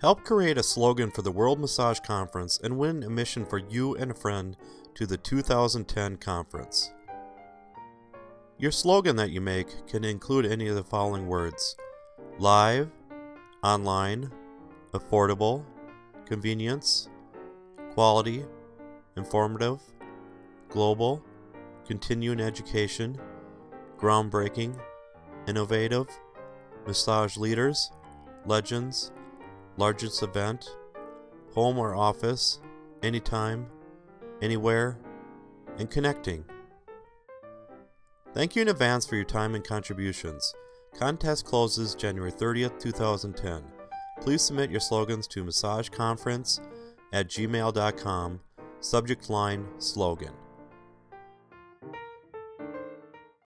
Help create a slogan for the World Massage Conference and win admission for you and a friend to the 2010 conference. Your slogan that you make can include any of the following words live, online, affordable, convenience, quality, informative, global, continuing education, groundbreaking, innovative, massage leaders, legends, largest event, home or office, anytime, anywhere, and connecting. Thank you in advance for your time and contributions. Contest closes January 30th, 2010. Please submit your slogans to massageconference at gmail.com, subject line slogan.